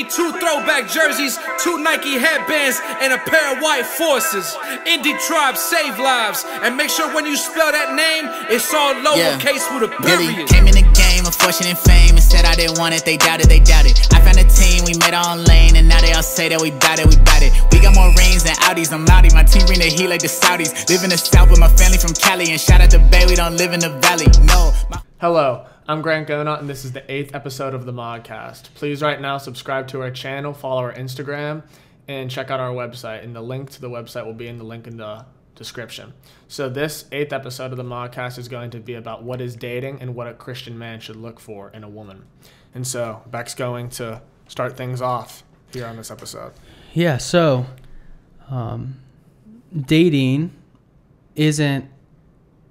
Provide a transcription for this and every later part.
Somebody get me two throwback jerseys, two Nike headbands, and a pair of white forces. Indie Tribe save lives. And make sure when you spell that name, it's all lowercase yeah. with a period. Really came in the game of fortune and fame and said I didn't want it. They doubted, they doubted. I found a team, we met on lane, and now they all say that we bout it, we bout it. We got more rings than Audis, I'm Audi. My team bring the heat like the Saudis. Live in the South with my family from Cali, and shout out to Bay, we don't live in the Valley. No. My Hello, I'm Grant Gonot, and this is the eighth episode of the moG Cast. Please, right now, subscribe to our channel, follow our Instagram, and check out our website. And the link to the website will be in the link in the description. So, this eighth episode of the moG Cast is going to be about what is dating and what a Christian man should look for in a woman. And so, Beck's going to start things off here on this episode. Yeah, so um, dating isn't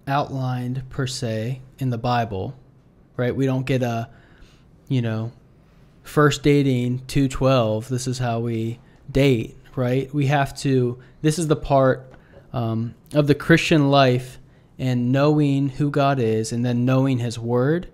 outlined per se in the Bible, right? We don't get a, you know, first dating 212, this is how we date, right? We have to, this is the part um, of the Christian life and knowing who God is and then knowing His Word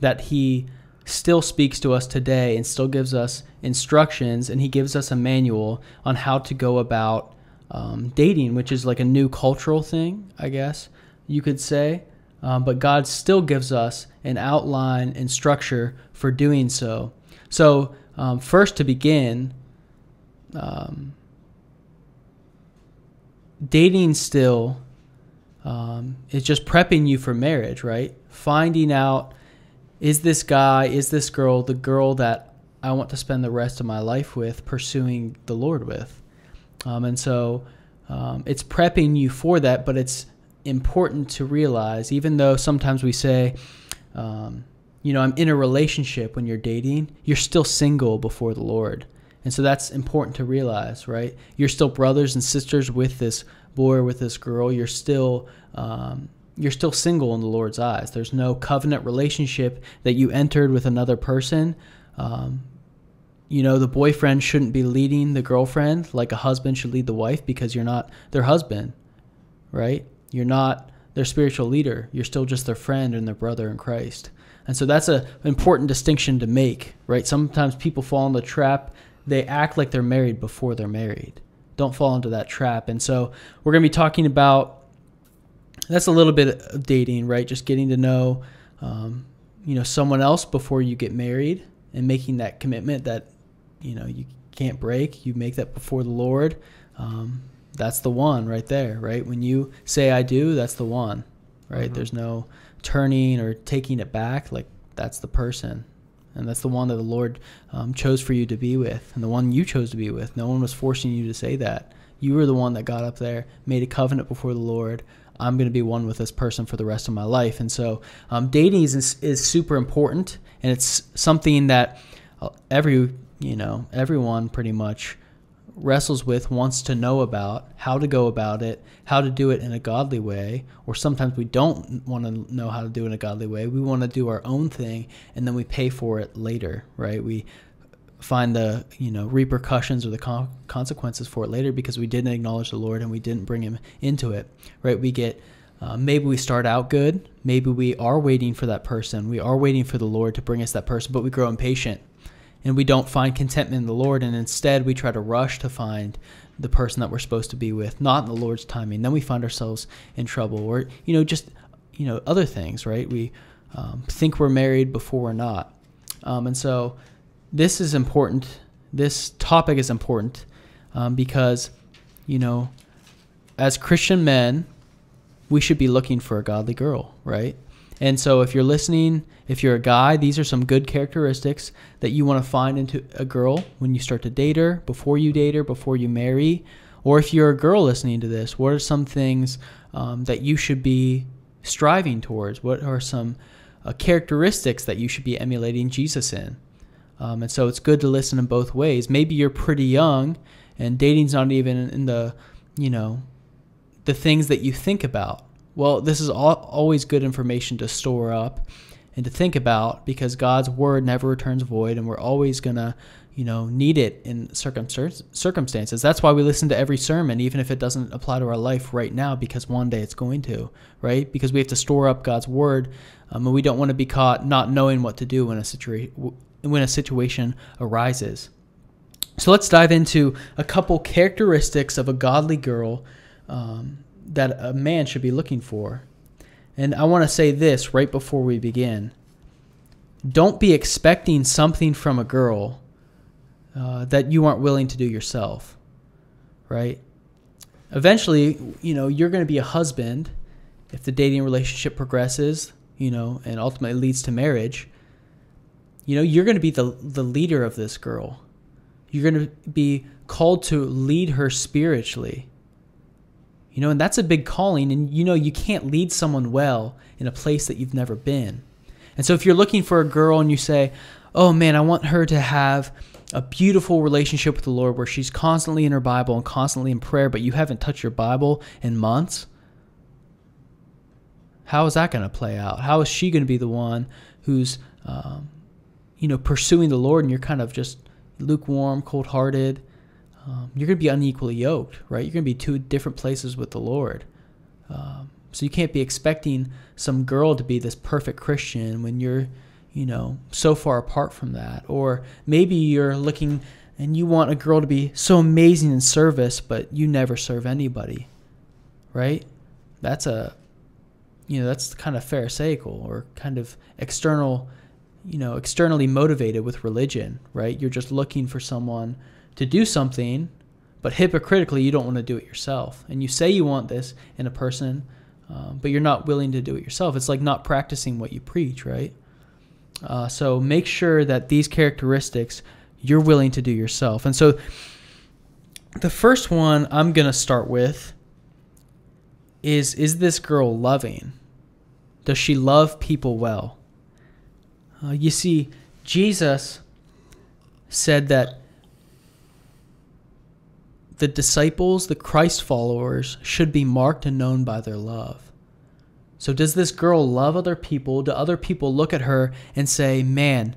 that He still speaks to us today and still gives us instructions and He gives us a manual on how to go about um, dating, which is like a new cultural thing, I guess you could say. Um, but God still gives us an outline and structure for doing so. So, um, first to begin, um, dating still um, is just prepping you for marriage, right? Finding out is this guy, is this girl the girl that I want to spend the rest of my life with, pursuing the Lord with? Um, and so um, it's prepping you for that, but it's important to realize, even though sometimes we say, um, you know, I'm in a relationship when you're dating, you're still single before the Lord. And so that's important to realize, right? You're still brothers and sisters with this boy or with this girl. You're still um, you're still single in the Lord's eyes. There's no covenant relationship that you entered with another person. Um, you know, the boyfriend shouldn't be leading the girlfriend like a husband should lead the wife because you're not their husband, right? You're not their spiritual leader. You're still just their friend and their brother in Christ. And so that's an important distinction to make, right? Sometimes people fall in the trap. They act like they're married before they're married. Don't fall into that trap. And so we're going to be talking about that's a little bit of dating, right? Just getting to know, um, you know, someone else before you get married and making that commitment that, you know, you can't break. You make that before the Lord. Um, that's the one right there, right? When you say I do, that's the one, right? Mm-hmm. There's no turning or taking it back. Like that's the person. And that's the one that the Lord um, chose for you to be with, and the one you chose to be with. No one was forcing you to say that. You were the one that got up there, made a covenant before the Lord. I'm going to be one with this person for the rest of my life. And so, um, dating is, is super important, and it's something that uh, every you know everyone pretty much wrestles with, wants to know about, how to go about it, how to do it in a godly way, or sometimes we don't want to know how to do it in a godly way. We want to do our own thing and then we pay for it later, right? We find the, you know, repercussions or the con- consequences for it later because we didn't acknowledge the Lord and we didn't bring him into it, right? We get uh, maybe we start out good. Maybe we are waiting for that person. We are waiting for the Lord to bring us that person, but we grow impatient and we don't find contentment in the Lord, and instead we try to rush to find the person that we're supposed to be with, not in the Lord's timing. Then we find ourselves in trouble, or you know, just you know, other things, right? We um, think we're married before we're not, um, and so this is important. This topic is important um, because you know, as Christian men, we should be looking for a godly girl, right? And so if you're listening, if you're a guy, these are some good characteristics that you want to find into a girl when you start to date her, before you date her, before you marry. Or if you're a girl listening to this, what are some things um, that you should be striving towards? What are some uh, characteristics that you should be emulating Jesus in? Um, and so it's good to listen in both ways. Maybe you're pretty young and dating's not even in the, you know, the things that you think about well, this is all, always good information to store up and to think about because God's word never returns void and we're always going to, you know, need it in circumstances. That's why we listen to every sermon even if it doesn't apply to our life right now because one day it's going to, right? Because we have to store up God's word um, and we don't want to be caught not knowing what to do when a situation when a situation arises. So let's dive into a couple characteristics of a godly girl um, that a man should be looking for. And I want to say this right before we begin. Don't be expecting something from a girl uh, that you aren't willing to do yourself, right? Eventually, you know, you're going to be a husband if the dating relationship progresses, you know, and ultimately leads to marriage. You know, you're going to be the the leader of this girl. You're going to be called to lead her spiritually. You know, and that's a big calling. And you know, you can't lead someone well in a place that you've never been. And so if you're looking for a girl and you say, oh man, I want her to have a beautiful relationship with the Lord where she's constantly in her Bible and constantly in prayer, but you haven't touched your Bible in months, how is that going to play out? How is she going to be the one who's, um, you know, pursuing the Lord and you're kind of just lukewarm, cold hearted? Um, you're going to be unequally yoked, right? You're going to be two different places with the Lord. Um, so you can't be expecting some girl to be this perfect Christian when you're, you know, so far apart from that. Or maybe you're looking and you want a girl to be so amazing in service, but you never serve anybody, right? That's a, you know, that's kind of pharisaical or kind of external, you know, externally motivated with religion, right? You're just looking for someone to do something, but hypocritically, you don't want to do it yourself. And you say you want this in a person, um, but you're not willing to do it yourself. It's like not practicing what you preach, right? Uh, so make sure that these characteristics you're willing to do yourself. And so the first one I'm going to start with is is this girl loving? Does she love people well? Uh, you see, Jesus said that the disciples, the Christ followers, should be marked and known by their love. So, does this girl love other people? Do other people look at her and say, man,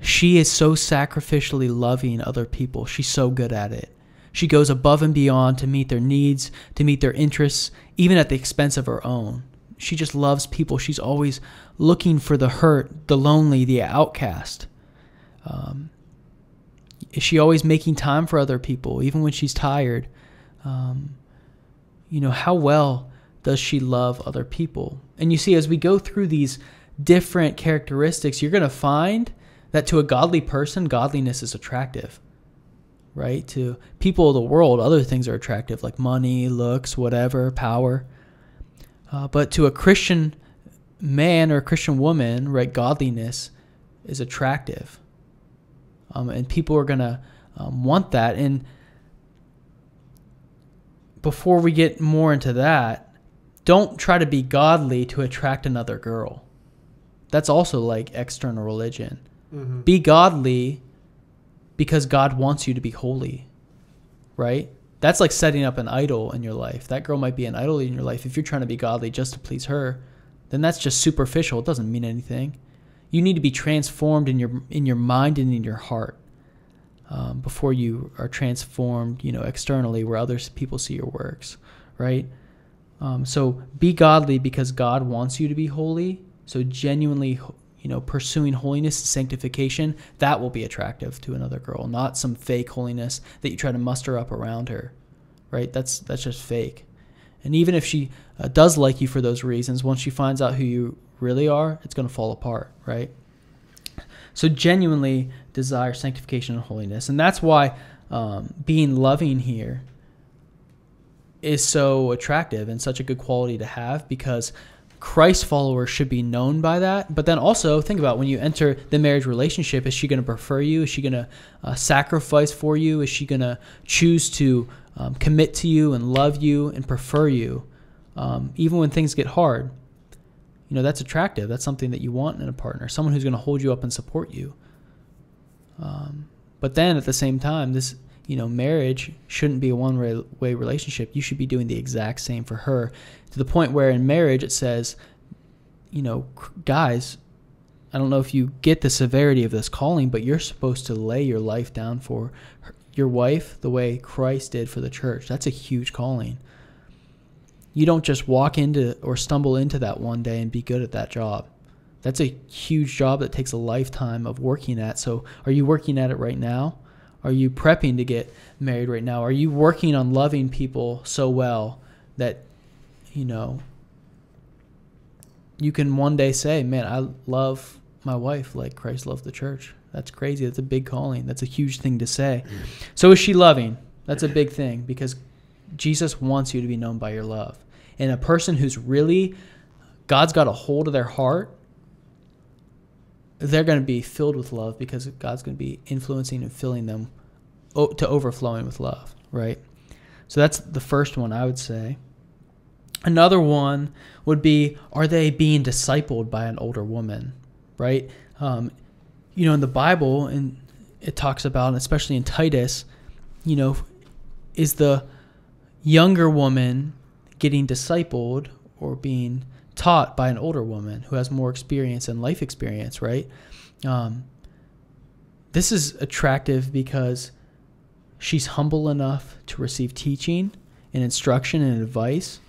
she is so sacrificially loving other people? She's so good at it. She goes above and beyond to meet their needs, to meet their interests, even at the expense of her own. She just loves people. She's always looking for the hurt, the lonely, the outcast. Um, is she always making time for other people, even when she's tired? Um, you know, how well does she love other people? And you see, as we go through these different characteristics, you're going to find that to a godly person, godliness is attractive, right? To people of the world, other things are attractive, like money, looks, whatever, power. Uh, but to a Christian man or a Christian woman, right, godliness is attractive um, and people are gonna um, want that. And before we get more into that, don't try to be godly to attract another girl. That's also like external religion. Mm-hmm. Be godly because God wants you to be holy, right? That's like setting up an idol in your life. That girl might be an idol in your life. If you're trying to be godly just to please her, then that's just superficial. It doesn't mean anything. You need to be transformed in your in your mind and in your heart um, before you are transformed, you know, externally where other people see your works, right? Um, so be godly because God wants you to be holy. So genuinely, you know, pursuing holiness and sanctification that will be attractive to another girl, not some fake holiness that you try to muster up around her, right? That's that's just fake. And even if she uh, does like you for those reasons, once she finds out who you really are, it's going to fall apart, right? So genuinely desire sanctification and holiness. And that's why um, being loving here is so attractive and such a good quality to have because Christ followers should be known by that. But then also think about when you enter the marriage relationship, is she going to prefer you? Is she going to uh, sacrifice for you? Is she going to choose to um, commit to you and love you and prefer you, um, even when things get hard? You know that's attractive that's something that you want in a partner someone who's going to hold you up and support you um, but then at the same time this you know marriage shouldn't be a one way relationship you should be doing the exact same for her to the point where in marriage it says you know guys I don't know if you get the severity of this calling, but you're supposed to lay your life down for her, your wife the way Christ did for the church. That's a huge calling. You don't just walk into or stumble into that one day and be good at that job. That's a huge job that takes a lifetime of working at. So, are you working at it right now? Are you prepping to get married right now? Are you working on loving people so well that, you know, you can one day say, man, I love my wife like Christ loved the church. That's crazy. That's a big calling. That's a huge thing to say. So is she loving? That's a big thing because Jesus wants you to be known by your love. And a person who's really, God's got a hold of their heart, they're going to be filled with love because God's going to be influencing and filling them to overflowing with love, right? So that's the first one I would say. Another one would be Are they being discipled by an older woman? Right? Um, you know, in the Bible, and it talks about, especially in Titus, you know, is the younger woman getting discipled or being taught by an older woman who has more experience and life experience, right? Um, this is attractive because she's humble enough to receive teaching and instruction and advice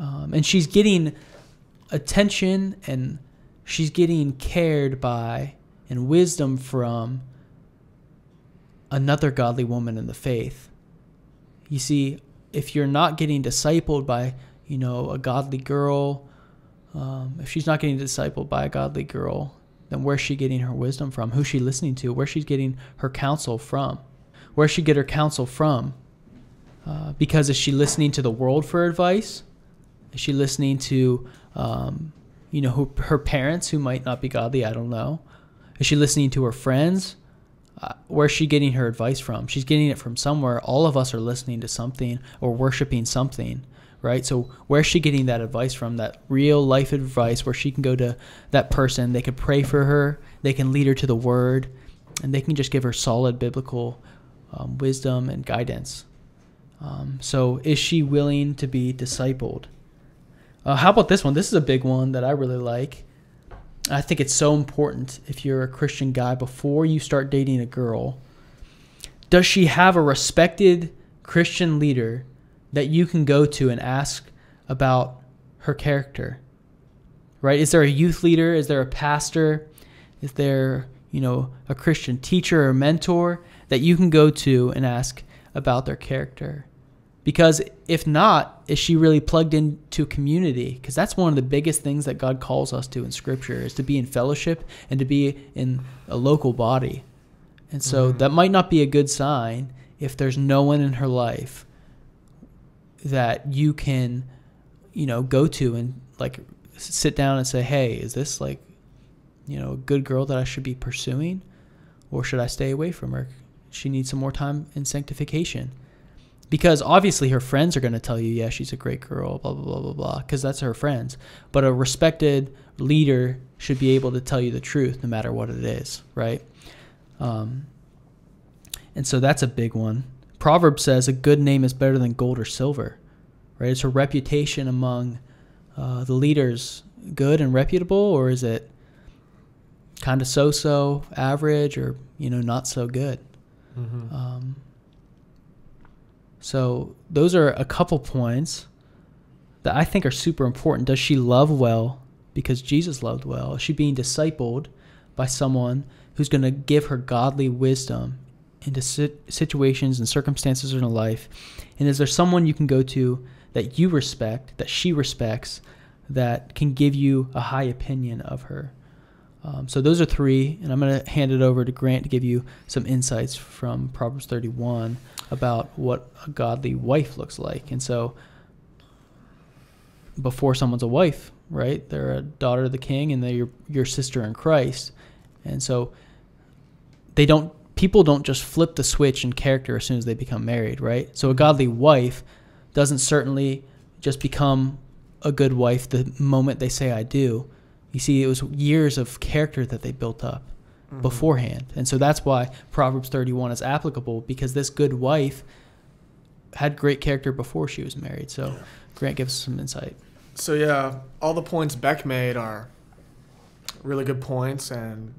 um, and she's getting attention and she's getting cared by and wisdom from another godly woman in the faith. You see, if you're not getting discipled by, you know, a godly girl, um, if she's not getting discipled by a godly girl, then where's she getting her wisdom from? Who's she listening to? Where's she getting her counsel from? Where's she get her counsel from? Uh, because is she listening to the world for advice? Is she listening to, um, you know, her, her, parents who might not be godly? I don't know. Is she listening to her friends? Uh, where's she getting her advice from? She's getting it from somewhere. All of us are listening to something or worshiping something, right? So where's she getting that advice from? That real life advice where she can go to that person, they can pray for her, they can lead her to the Word, and they can just give her solid biblical um, wisdom and guidance. Um, so is she willing to be discipled? Uh, how about this one? This is a big one that I really like. I think it's so important if you're a Christian guy before you start dating a girl. Does she have a respected Christian leader that you can go to and ask about her character? Right? Is there a youth leader? Is there a pastor? Is there, you know, a Christian teacher or mentor that you can go to and ask about their character? Because if not, is she really plugged into community? Because that's one of the biggest things that God calls us to in Scripture is to be in fellowship and to be in a local body. And so mm-hmm. that might not be a good sign if there's no one in her life that you can, you know, go to and like sit down and say, hey, is this like, you know, a good girl that I should be pursuing? Or should I stay away from her? She needs some more time in sanctification because obviously her friends are going to tell you, yeah, she's a great girl, blah blah blah blah blah, because that's her friends. But a respected leader should be able to tell you the truth, no matter what it is, right? Um, and so that's a big one. Proverbs says a good name is better than gold or silver, right? Is her reputation among uh, the leaders good and reputable, or is it kind of so-so, average, or you know, not so good? Mm-hmm. Um, so those are a couple points that I think are super important. Does she love well because Jesus loved well? Is she being discipled by someone who's going to give her godly wisdom into situations and circumstances in her life? And is there someone you can go to that you respect, that she respects, that can give you a high opinion of her? Um, so those are three, and I'm going to hand it over to Grant to give you some insights from Proverbs 31 about what a godly wife looks like. And so, before someone's a wife, right? They're a daughter of the king, and they're your, your sister in Christ. And so, they don't. People don't just flip the switch in character as soon as they become married, right? So a godly wife doesn't certainly just become a good wife the moment they say I do you see, it was years of character that they built up mm-hmm. beforehand. And so that's why Proverbs 31 is applicable because this good wife had great character before she was married. So Grant gives some insight. So, yeah, all the points Beck made are really good points, and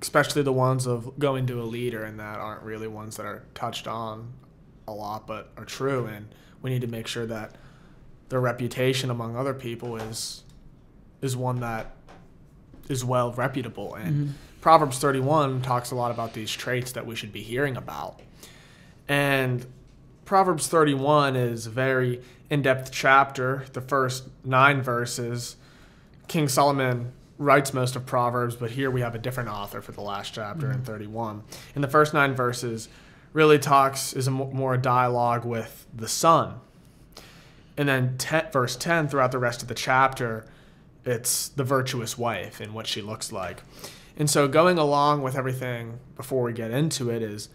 especially the ones of going to a leader and that aren't really ones that are touched on a lot, but are true. And we need to make sure that their reputation among other people is is one that is well reputable. And mm-hmm. Proverbs 31 talks a lot about these traits that we should be hearing about. And Proverbs 31 is a very in depth chapter. The first nine verses, King Solomon writes most of Proverbs, but here we have a different author for the last chapter mm-hmm. in 31. In the first nine verses, really talks is a more a dialogue with the son. And then ten, verse 10 throughout the rest of the chapter, it's the virtuous wife and what she looks like. And so going along with everything before we get into it is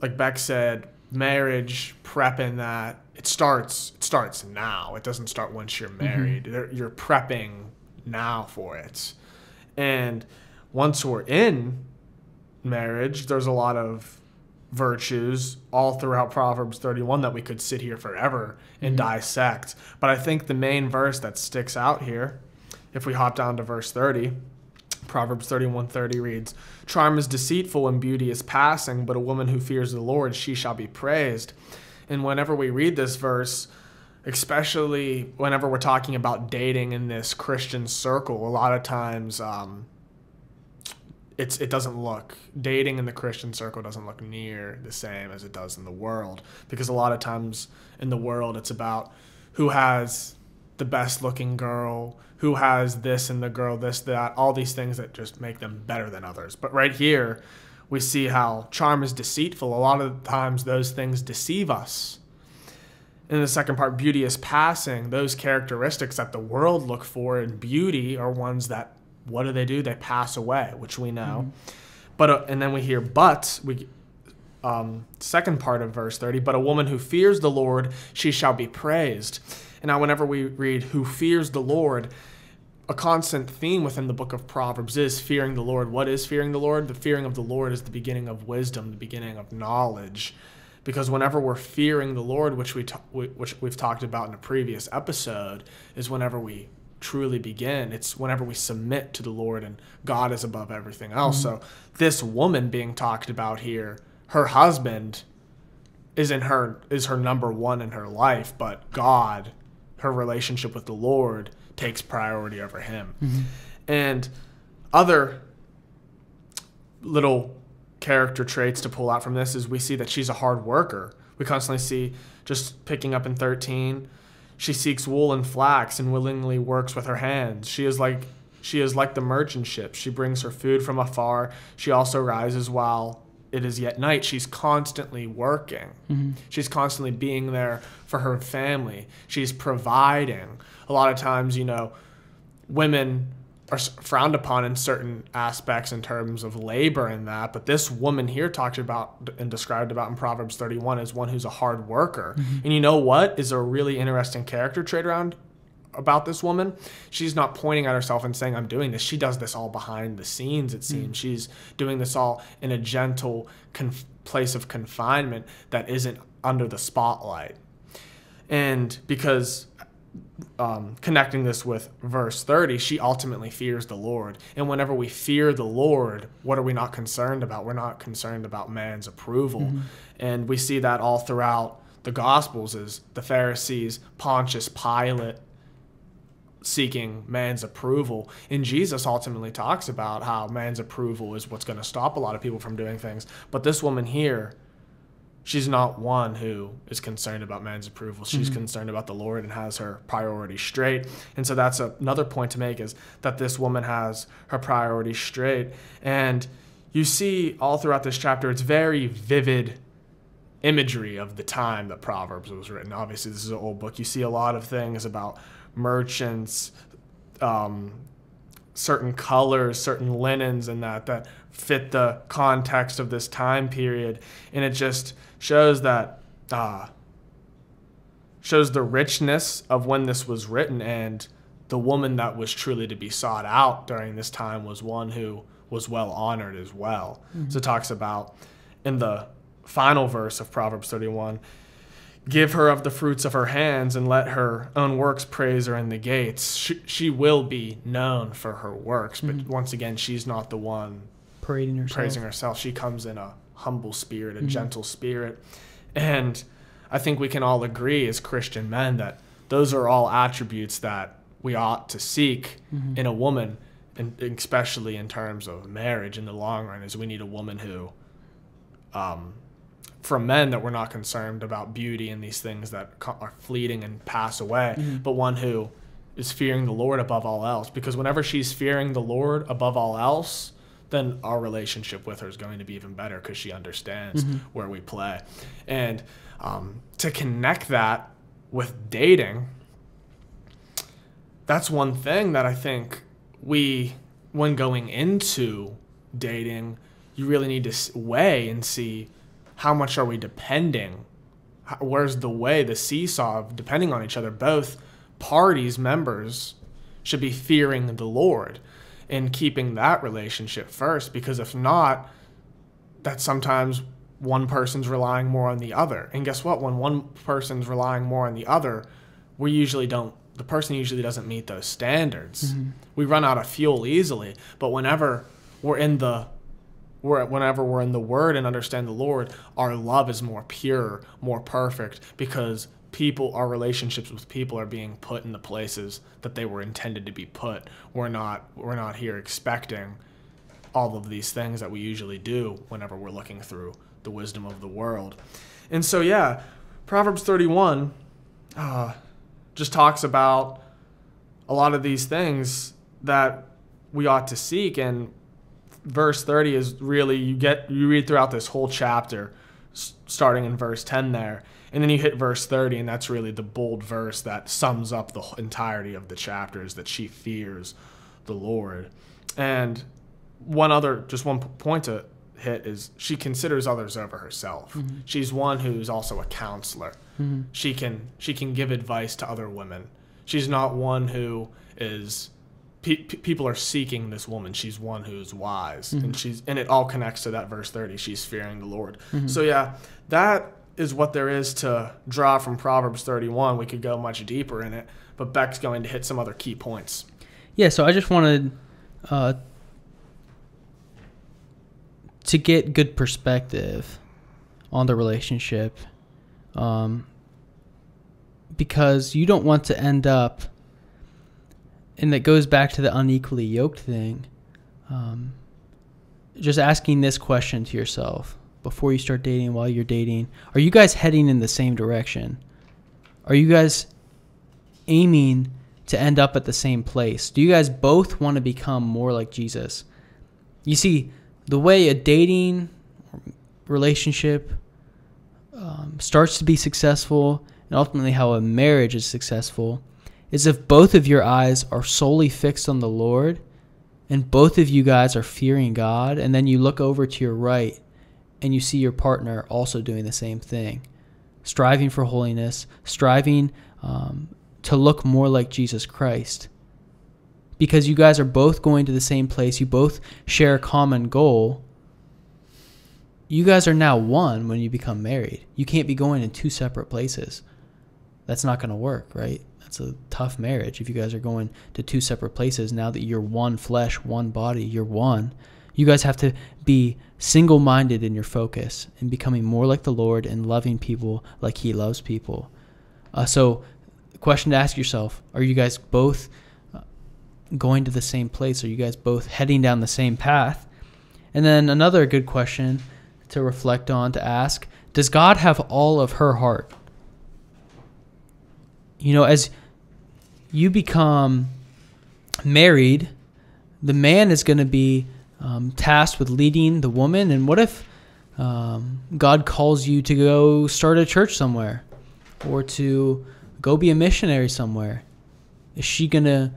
like Beck said, marriage prepping that it starts it starts now. It doesn't start once you're mm-hmm. married. Mm-hmm. You're prepping now for it. And once we're in marriage, there's a lot of virtues all throughout Proverbs 31 that we could sit here forever and mm-hmm. dissect. But I think the main verse that sticks out here, if we hop down to verse 30, Proverbs 31:30 reads, "Charm is deceitful and beauty is passing, but a woman who fears the Lord, she shall be praised." And whenever we read this verse, especially whenever we're talking about dating in this Christian circle, a lot of times um, it's it doesn't look dating in the Christian circle doesn't look near the same as it does in the world because a lot of times in the world it's about who has the best looking girl, who has this and the girl this that, all these things that just make them better than others. But right here we see how charm is deceitful. A lot of the times those things deceive us in the second part, beauty is passing. Those characteristics that the world look for in beauty are ones that, what do they do? They pass away, which we know. Mm-hmm. But uh, and then we hear, but we, um, second part of verse thirty. But a woman who fears the Lord, she shall be praised. And now, whenever we read who fears the Lord, a constant theme within the book of Proverbs is fearing the Lord. What is fearing the Lord? The fearing of the Lord is the beginning of wisdom, the beginning of knowledge because whenever we're fearing the Lord, which we which we've talked about in a previous episode, is whenever we truly begin. It's whenever we submit to the Lord and God is above everything else. Mm-hmm. So this woman being talked about here, her husband is in her is her number one in her life, but God, her relationship with the Lord takes priority over him. Mm-hmm. And other little character traits to pull out from this is we see that she's a hard worker. We constantly see just picking up in 13, she seeks wool and flax and willingly works with her hands. She is like she is like the merchant ship. She brings her food from afar. She also rises while it is yet night. She's constantly working. Mm-hmm. She's constantly being there for her family. She's providing. A lot of times, you know, women are frowned upon in certain aspects in terms of labor and that but this woman here talked about and described about in proverbs 31 as one who's a hard worker mm-hmm. and you know what is a really interesting character trait around about this woman she's not pointing at herself and saying i'm doing this she does this all behind the scenes it seems mm-hmm. she's doing this all in a gentle conf- place of confinement that isn't under the spotlight and because um, connecting this with verse 30, she ultimately fears the Lord. And whenever we fear the Lord, what are we not concerned about? We're not concerned about man's approval. Mm-hmm. And we see that all throughout the Gospels is the Pharisees, Pontius Pilate seeking man's approval. And Jesus ultimately talks about how man's approval is what's going to stop a lot of people from doing things. But this woman here, she's not one who is concerned about man's approval. She's mm-hmm. concerned about the Lord and has her priorities straight. And so that's a, another point to make is that this woman has her priorities straight. And you see all throughout this chapter, it's very vivid imagery of the time that Proverbs was written. Obviously, this is an old book. You see a lot of things about merchants, um, certain colors, certain linens, and that that fit the context of this time period, and it just shows that uh, shows the richness of when this was written and the woman that was truly to be sought out during this time was one who was well honored as well. Mm-hmm. So it talks about in the final verse of Proverbs 31 give her of the fruits of her hands and let her own works praise her in the gates. She, she will be known for her works, but Mm-hmm. once again, she's not the one Parading herself. praising herself. She comes in a humble spirit, Mm-hmm. a gentle spirit. And I think we can all agree as Christian men that those are all attributes that we ought to seek Mm-hmm. in a woman, and especially in terms of marriage in the long run, is we need a woman who, um, from men that we're not concerned about beauty and these things that are fleeting and pass away, but one who is fearing the Lord above all else. Because whenever she's fearing the Lord above all else, then our relationship with her is going to be even better because she understands where we play. And um, to connect that with dating, that's one thing that I think we, when going into dating, you really need to weigh and see how much are we depending? Where's the way? The seesaw of depending on each other. Both parties members should be fearing the lord and keeping that relationship first because if not that sometimes one person's relying more on the other. And guess what? When one person's relying more on the other we usually don't the person usually doesn't meet those standards. Mm-hmm. We run out of fuel easily but whenever we're in the we're, whenever we're in the Word and understand the Lord, our love is more pure, more perfect, because people, our relationships with people are being put in the places that they were intended to be put. We're not, we're not here expecting all of these things that we usually do whenever we're looking through the wisdom of the world. And so, yeah, Proverbs 31 uh, just talks about a lot of these things that we ought to seek and verse 30 is really you get you read throughout this whole chapter starting in verse 10 there and then you hit verse 30 and that's really the bold verse that sums up the entirety of the chapter is that she fears the lord. And one other just one point to hit is she considers others over herself. Mm-hmm. She's one who's also a counselor. Mm-hmm. She can she can give advice to other women. She's not one who is pe- pe- people are seeking this woman. She's one who's wise, and she's and it all connects to that verse thirty. She's fearing the Lord. So yeah, that is what there is to draw from Proverbs thirty one. We could go much deeper in it, but Beck's going to hit some other key points. Yeah, so I just wanted uh, to get good perspective on the relationship, um, because you don't want to end up, and that goes back to the unequally yoked thing. Um, just asking this question to yourself before you start dating, while you're dating, are you guys heading in the same direction? Are you guys aiming to end up at the same place? Do you guys both want to become more like Jesus? You see, the way a dating relationship um, starts to be successful, and ultimately how a marriage is successful, is if both of your eyes are solely fixed on the Lord, and both of you guys are fearing God, and then you look over to your right and you see your partner also doing the same thing, striving for holiness, striving um, to look more like Jesus Christ. Because you guys are both going to the same place, you both share a common goal. You guys are now one when you become married. You can't be going in two separate places. That's not going to work, right? That's a tough marriage if you guys are going to two separate places now that you're one flesh, one body, you're one. You guys have to be single minded in your focus and becoming more like the Lord and loving people like He loves people. Uh, so, question to ask yourself are you guys both uh, going to the same place? Are you guys both heading down the same path? And then another good question to reflect on, to ask Does God have all of her heart? You know, as you become married, the man is going to be um, tasked with leading the woman. And what if um, God calls you to go start a church somewhere or to go be a missionary somewhere? Is she going to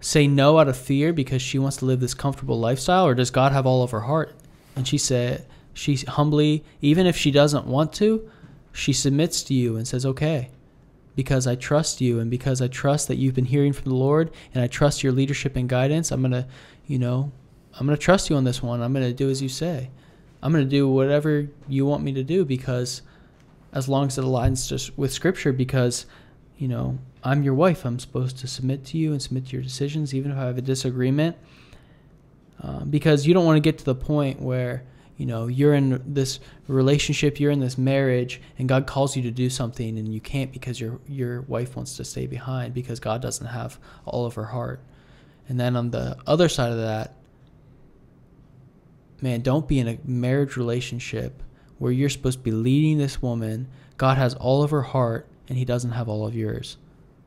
say no out of fear because she wants to live this comfortable lifestyle, or does God have all of her heart? And she said, she humbly, even if she doesn't want to, she submits to you and says, okay, because I trust you and because I trust that you've been hearing from the Lord and I trust your leadership and guidance, I'm going to, you know, I'm going to trust you on this one. I'm going to do as you say. I'm going to do whatever you want me to do because as long as it aligns just with scripture because you know i'm your wife i'm supposed to submit to you and submit to your decisions even if i have a disagreement um, because you don't want to get to the point where you know you're in this relationship you're in this marriage and god calls you to do something and you can't because your your wife wants to stay behind because god doesn't have all of her heart and then on the other side of that man don't be in a marriage relationship where you're supposed to be leading this woman. God has all of her heart, and He doesn't have all of yours.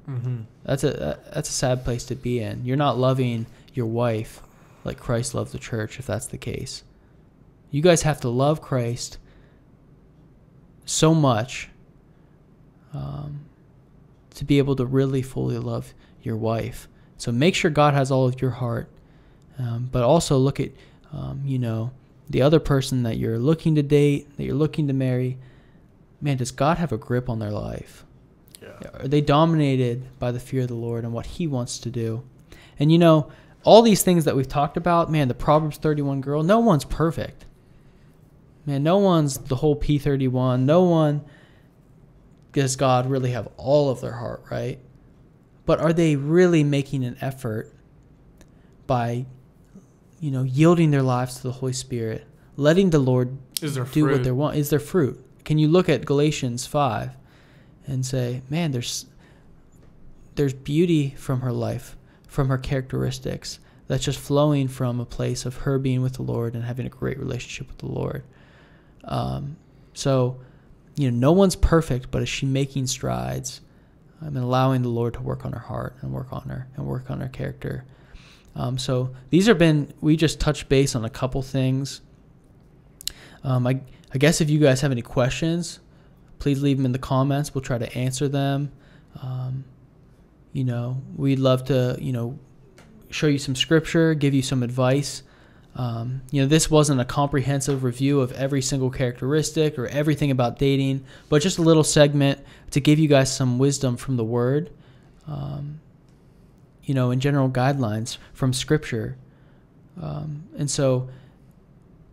Mm-hmm. That's a that's a sad place to be in. You're not loving your wife like Christ loved the church. If that's the case, you guys have to love Christ so much um, to be able to really fully love your wife. So make sure God has all of your heart, um, but also look at um, you know the other person that you're looking to date, that you're looking to marry, man, does God have a grip on their life? Yeah. Are they dominated by the fear of the Lord and what He wants to do? And you know, all these things that we've talked about, man, the Proverbs 31 girl, no one's perfect. Man, no one's the whole P31. No one does God really have all of their heart, right? But are they really making an effort by you know, yielding their lives to the Holy Spirit, letting the Lord do fruit? what they want is their fruit. Can you look at Galatians 5 and say, man, there's there's beauty from her life, from her characteristics that's just flowing from a place of her being with the Lord and having a great relationship with the Lord. Um, so, you know, no one's perfect, but is she making strides? I um, allowing the Lord to work on her heart and work on her and work on her character. Um, so these have been, we just touched base on a couple things. Um, I, I guess if you guys have any questions, please leave them in the comments. We'll try to answer them. Um, you know, we'd love to, you know, show you some scripture, give you some advice. Um, you know, this wasn't a comprehensive review of every single characteristic or everything about dating, but just a little segment to give you guys some wisdom from the Word. Um, you know, in general guidelines from Scripture. Um, and so,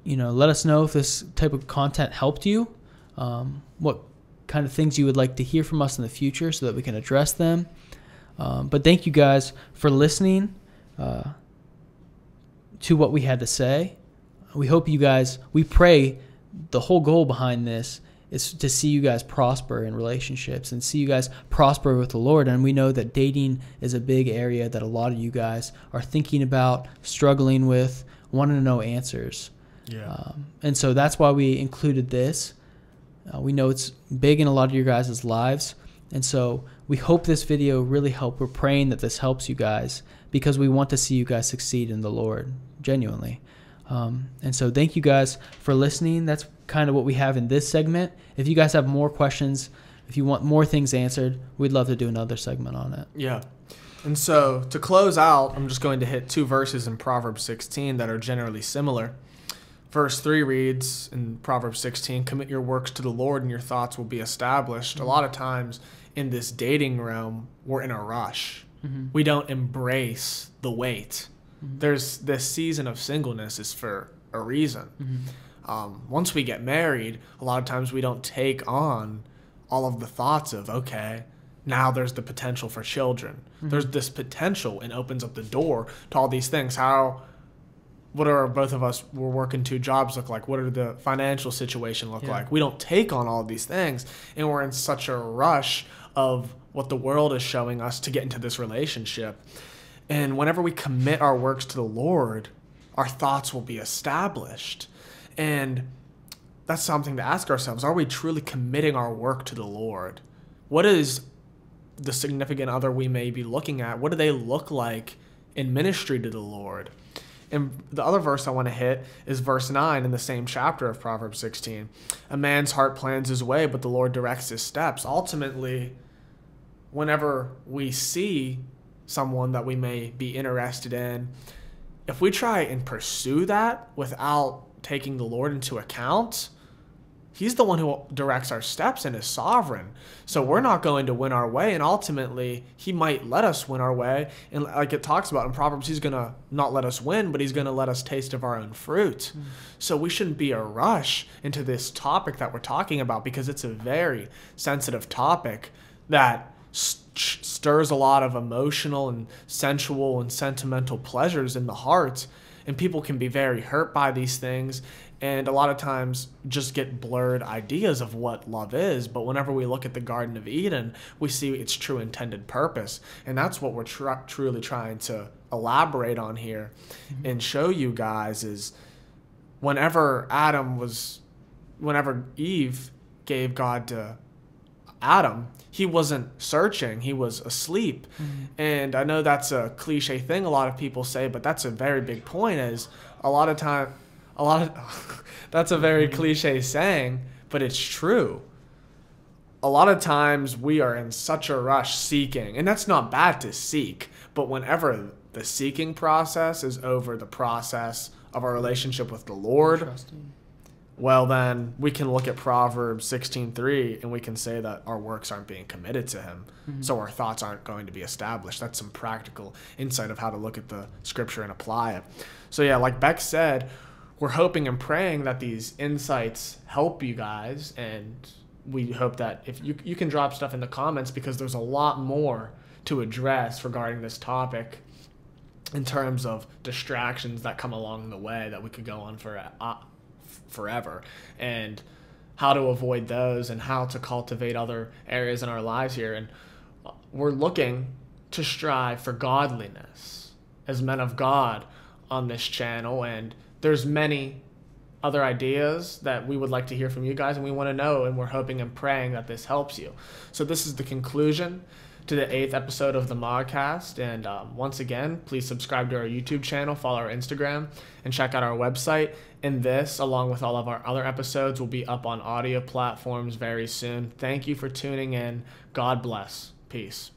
you know, let us know if this type of content helped you, um, what kind of things you would like to hear from us in the future so that we can address them. Um, but thank you guys for listening uh, to what we had to say. We hope you guys, we pray the whole goal behind this is to see you guys prosper in relationships and see you guys prosper with the Lord. And we know that dating is a big area that a lot of you guys are thinking about, struggling with, wanting to know answers. Yeah. Um, and so that's why we included this. Uh, we know it's big in a lot of your guys' lives. And so we hope this video really helped. We're praying that this helps you guys because we want to see you guys succeed in the Lord, genuinely. Um, and so thank you guys for listening. That's kind of what we have in this segment. If you guys have more questions, if you want more things answered, we'd love to do another segment on it. Yeah. And so to close out, I'm just going to hit two verses in Proverbs 16 that are generally similar. Verse 3 reads in Proverbs 16 Commit your works to the Lord and your thoughts will be established. Mm-hmm. A lot of times in this dating realm, we're in a rush. Mm-hmm. We don't embrace the wait. Mm-hmm. There's this season of singleness is for a reason. Mm-hmm um, once we get married, a lot of times we don't take on all of the thoughts of, okay, now there's the potential for children. Mm-hmm. There's this potential and opens up the door to all these things. How, what are both of us, we're working two jobs look like? What are the financial situation look yeah. like? We don't take on all of these things and we're in such a rush of what the world is showing us to get into this relationship. And whenever we commit our works to the Lord, our thoughts will be established. And that's something to ask ourselves. Are we truly committing our work to the Lord? What is the significant other we may be looking at? What do they look like in ministry to the Lord? And the other verse I want to hit is verse 9 in the same chapter of Proverbs 16. A man's heart plans his way, but the Lord directs his steps. Ultimately, whenever we see someone that we may be interested in, if we try and pursue that without taking the Lord into account, He's the one who directs our steps and is sovereign. So we're not going to win our way. And ultimately, He might let us win our way. And like it talks about in Proverbs, He's going to not let us win, but He's going to let us taste of our own fruit. Mm. So we shouldn't be a rush into this topic that we're talking about because it's a very sensitive topic that st- stirs a lot of emotional and sensual and sentimental pleasures in the heart and people can be very hurt by these things and a lot of times just get blurred ideas of what love is but whenever we look at the garden of eden we see its true intended purpose and that's what we're tr- truly trying to elaborate on here mm-hmm. and show you guys is whenever adam was whenever eve gave god to adam he wasn't searching he was asleep mm-hmm. and i know that's a cliche thing a lot of people say but that's a very big point is a lot of time a lot of that's a very cliche saying, but it's true. A lot of times we are in such a rush seeking, and that's not bad to seek, but whenever the seeking process is over the process of our relationship with the Lord, well then we can look at Proverbs 16:3 and we can say that our works aren't being committed to him. Mm-hmm. So our thoughts aren't going to be established. That's some practical insight of how to look at the scripture and apply it. So yeah, like Beck said, we're hoping and praying that these insights help you guys and we hope that if you you can drop stuff in the comments because there's a lot more to address regarding this topic in terms of distractions that come along the way that we could go on for uh, forever and how to avoid those and how to cultivate other areas in our lives here. And we're looking to strive for godliness as men of God on this channel and there's many other ideas that we would like to hear from you guys and we want to know and we're hoping and praying that this helps you. So this is the conclusion to the eighth episode of the moG Cast and um, once again please subscribe to our youtube channel follow our instagram and check out our website. And this along with all of our other episodes will be up on audio platforms very soon. Thank you for tuning in. God bless. Peace